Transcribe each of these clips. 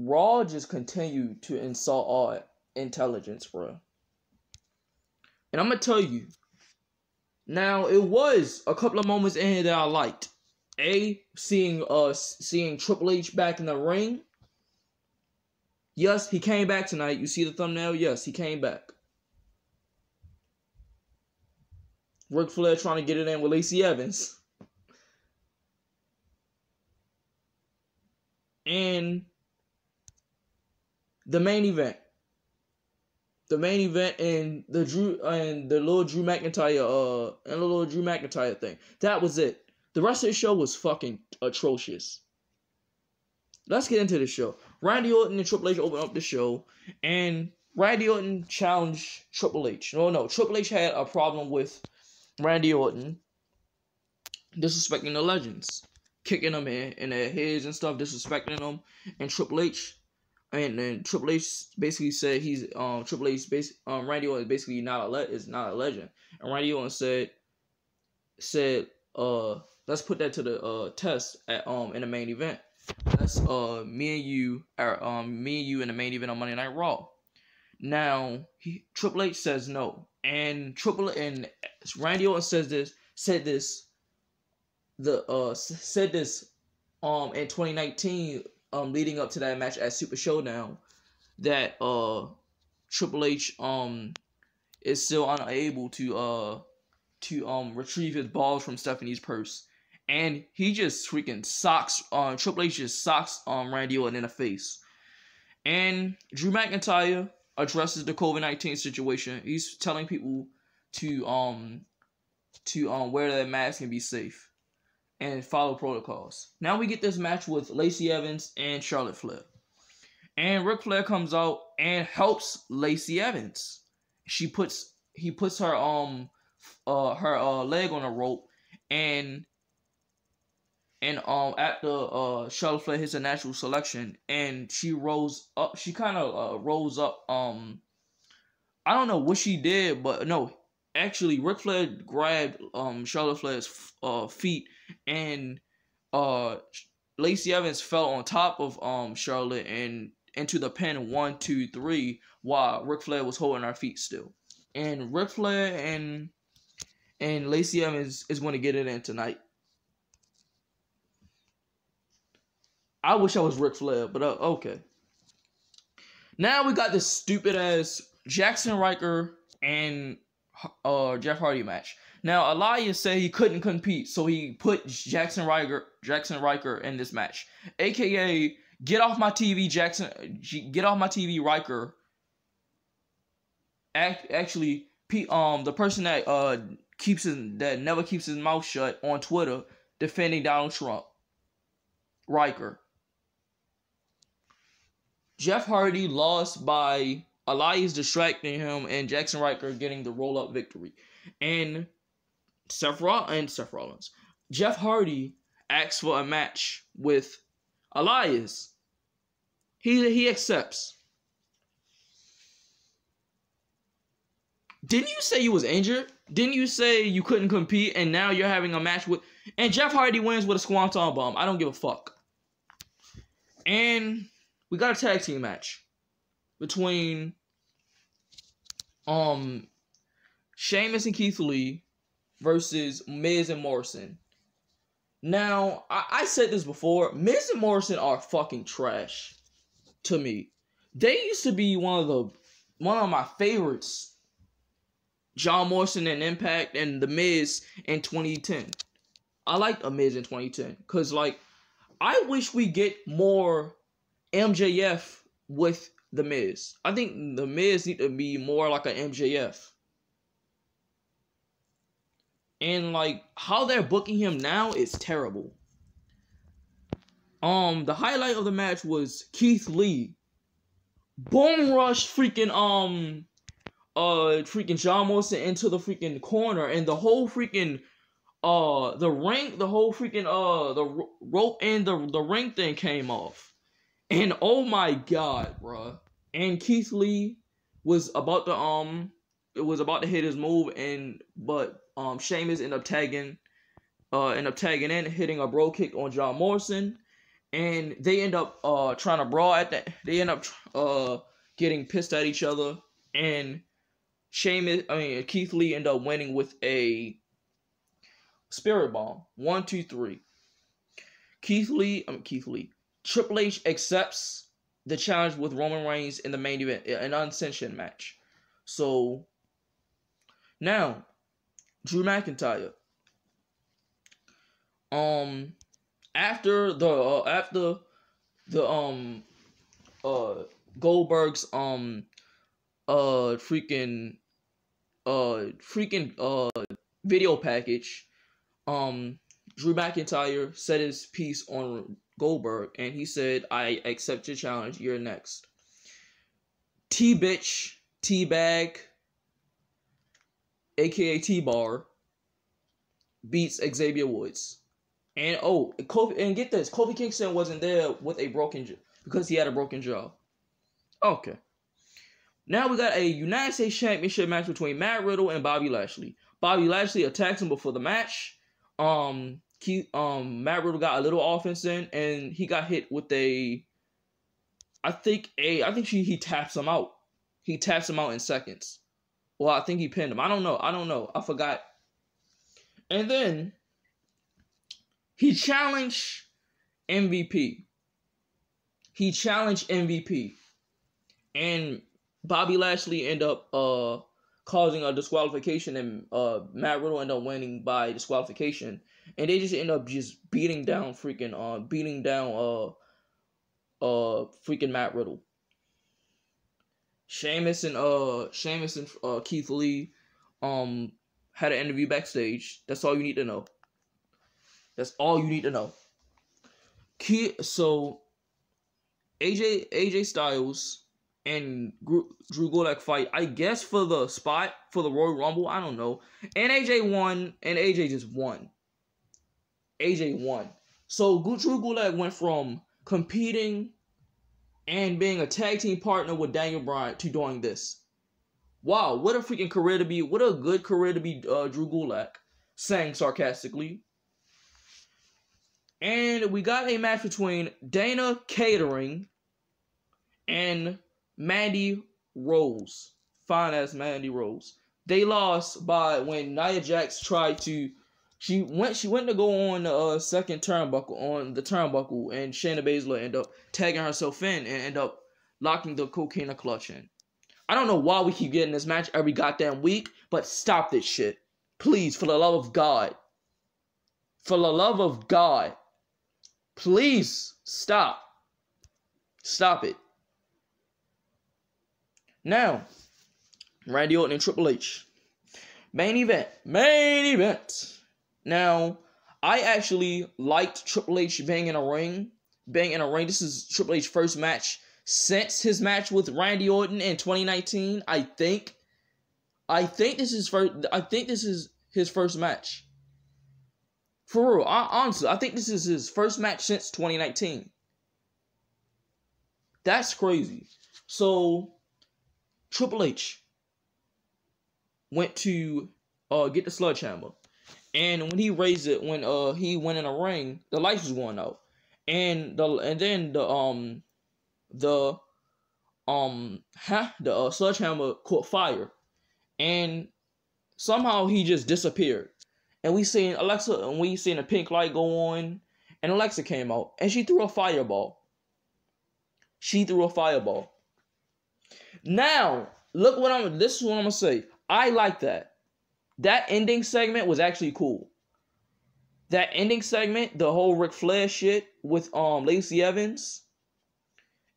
Raw just continued to insult our intelligence, bro. And I'm gonna tell you. Now it was a couple of moments in here that I liked. A seeing uh seeing Triple H back in the ring. Yes, he came back tonight. You see the thumbnail? Yes, he came back. Ric Flair trying to get it in with Lacey Evans. And the main event. The main event and the Drew and the little Drew McIntyre uh and the little Drew McIntyre thing. That was it. The rest of the show was fucking atrocious. Let's get into the show. Randy Orton and Triple H opened up the show, and Randy Orton challenged Triple H. No, no, Triple H had a problem with Randy Orton disrespecting the legends, kicking them in, in their heads and stuff, disrespecting them, and Triple H. And then Triple H basically said he's um Triple H base um Randy Orton is basically not a le- is not a legend. And Randy Orton said said uh let's put that to the uh test at um in the main event. That's uh me and you are um me and you in the main event on Monday Night Raw. Now he, Triple H says no, and Triple and Randy Orton says this said this the uh said this um in 2019 um leading up to that match at Super Showdown that uh Triple H um is still unable to uh to um retrieve his balls from Stephanie's purse. And he just freaking socks um Triple H just socks um Randy Orton in the face. And Drew McIntyre addresses the COVID nineteen situation. He's telling people to um to um wear their mask and be safe and follow protocols. Now we get this match with Lacey Evans and Charlotte Flair. And Ric Flair comes out and helps Lacey Evans. She puts he puts her um uh her uh leg on a rope and and um after uh Charlotte Flair hits a natural selection and she rolls up she kind of uh, rolls up um I don't know what she did but no actually Ric Flair grabbed um Charlotte Flair's uh feet and uh Lacey Evans fell on top of um Charlotte and into the pin one two three while Ric Flair was holding her feet still and Ric Flair and and Lacey Evans is going to get it in tonight I wish I was Ric Flair, but uh, okay. Now we got this stupid ass Jaxson Ryker and uh Jeff Hardy match. Now Elias said he couldn't compete, so he put Jaxson Ryker Jaxson Ryker in this match, aka get off my TV, Jaxson. Get off my TV, Ryker. Actually, um, the person that uh keeps his that never keeps his mouth shut on Twitter defending Donald Trump. Ryker. Jeff Hardy lost by Elias distracting him and Jaxson Ryker getting the roll up victory. And Seth Rollins and Seth Rollins. Jeff Hardy asks for a match with Elias. He he accepts. Didn't you say you was injured? Didn't you say you couldn't compete and now you're having a match with and Jeff Hardy wins with a swanton bomb. I don't give a fuck. And we got a tag team match between um Sheamus and Keith Lee versus Miz and Morrison. Now, I, I said this before, Miz and Morrison are fucking trash to me. They used to be one of the one of my favorites. John Morrison and Impact and the Miz in 2010. I liked a Miz in 2010 because like I wish we get more MJF with the Miz. I think the Miz need to be more like an MJF. And like how they're booking him now is terrible. Um, the highlight of the match was Keith Lee. Boom rush freaking um uh freaking John Morrison into the freaking corner and the whole freaking uh the ring the whole freaking uh the rope and the the ring thing came off. And oh my god, bro. And Keith Lee was about to um it was about to hit his move and but um Sheamus ended up tagging uh ended up tagging in, hitting a Brogue Kick on John Morrison. and they end up uh trying to brawl at that. They end up uh getting pissed at each other, and Sheamus, I mean Keith Lee end up winning with a spirit bomb. One, two, three. Keith Lee, I mean Keith Lee. Triple H accepts the challenge with Roman Reigns in the main event, an unsanctioned match. So now, Drew McIntyre. Um, after the uh, after the um uh Goldberg's um uh freaking uh freaking uh video package um Drew McIntyre said his piece on Goldberg and he said I accept your challenge you're next T bitch T bag aka T bar beats Xavier Woods and oh, Kofi, and get this, Kofi Kingston wasn't there with a broken jaw because he had a broken jaw. Okay. Now we got a United States Championship match between Matt Riddle and Bobby Lashley. Bobby Lashley attacks him before the match. Um, he, um, Matt Riddle got a little offense in, and he got hit with a. I think a. I think she he taps him out. He taps him out in seconds. Well, I think he pinned him. I don't know. I don't know. I forgot. And then he challenged MVP. He challenged MVP. And Bobby Lashley end up uh causing a disqualification and uh Matt Riddle ended up winning by disqualification. And they just end up just beating down freaking uh beating down uh uh freaking Matt Riddle. Sheamus and uh Sheamus and uh Keith Lee um had an interview backstage. That's all you need to know. That's all you need to know. Key, so AJ AJ Styles and Drew Gulak fight, I guess for the spot for the Royal Rumble. I don't know. And AJ won, and AJ just won. AJ won. So Drew Gulak went from competing and being a tag team partner with Daniel Bryan to doing this. Wow, what a freaking career to be! What a good career to be, uh, Drew Gulak, saying sarcastically. And we got a match between Dana Catering and Mandy Rose. Fine as Mandy Rose. They lost by when Nia Jax tried to she went she went to go on the uh, second turnbuckle on the turnbuckle and Shayna Baszler ended up tagging herself in and end up locking the Coquina Clutch in. I don't know why we keep getting this match every goddamn week, but stop this shit. Please, for the love of God. For the love of God. Please stop. Stop it. Now, Randy Orton and Triple H. Main event. Main event. Now, I actually liked Triple H being in a ring. Being in a ring. This is Triple H's first match since his match with Randy Orton in 2019. I think. I think this is first. I think this is his first match. For real, I, honestly, I think this is his first match since 2019. That's crazy. So, Triple H went to uh, get the sledgehammer, and when he raised it, when uh he went in a ring, the lights was going out, and the and then the um the um ha, the uh, sledgehammer caught fire, and somehow he just disappeared and we seen Alexa and we seen a pink light go on, and Alexa came out and she threw a fireball. She threw a fireball. Now, look what I'm this is what I'm gonna say. I like that. That ending segment was actually cool. That ending segment, the whole Ric Flair shit with um Lacey Evans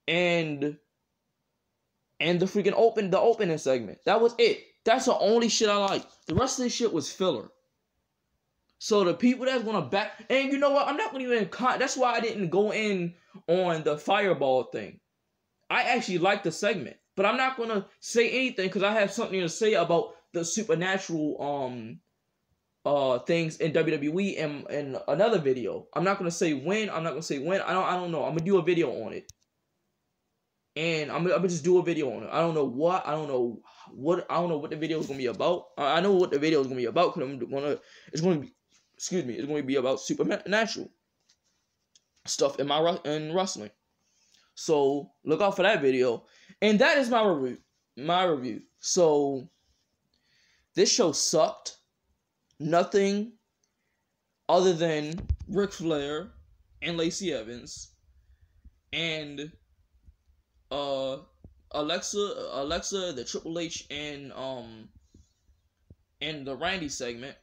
and and the freaking open the opening segment. That was it. That's the only shit I like. The rest of this shit was filler. So the people that's gonna back, and you know what? I'm not gonna even. Con- that's why I didn't go in on the fireball thing. I actually like the segment, but I'm not gonna say anything because I have something to say about the supernatural um uh things in WWE in in another video. I'm not gonna say when. I'm not gonna say when. I don't. I don't know. I'm gonna do a video on it, and I'm, I'm gonna just do a video on it. I don't know what. I don't know what. I don't know what the video is gonna be about. I know what the video is gonna be about because I'm gonna. It's gonna be excuse me, it's going to be about supernatural. stuff in my in wrestling. So look out for that video. And that is my review. My review. So this show sucked. Nothing other than Ric Flair and Lacey Evans and uh Alexa Alexa the Triple H and um and the Randy segment.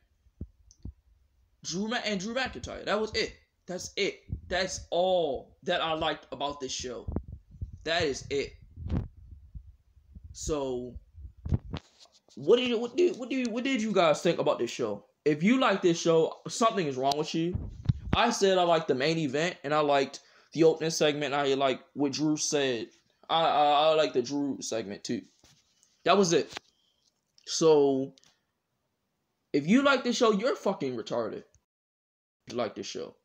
Drew and Drew McIntyre. That was it. That's it. That's all that I liked about this show. That is it. So, what did you, what did what did what did you guys think about this show? If you like this show, something is wrong with you. I said I liked the main event and I liked the opening segment. I like what Drew said. I I, I like the Drew segment too. That was it. So, if you like this show, you're fucking retarded. You like this show.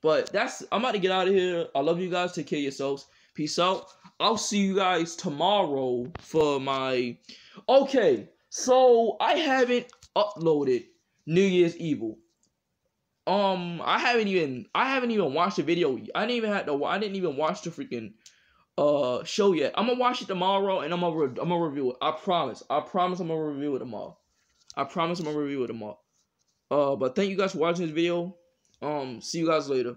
But that's I'm about to get out of here. I love you guys. Take care of yourselves. Peace out. I'll see you guys tomorrow for my Okay, so I haven't uploaded New Year's Evil. Um, I haven't even I haven't even watched the video. I didn't even have to I didn't even watch the freaking uh show yet. I'm gonna watch it tomorrow and I'm gonna re- I'm gonna review it. I promise. I promise I'm gonna review it tomorrow. I promise I'm gonna review it tomorrow. Uh, but thank you guys for watching this video. Um, see you guys later.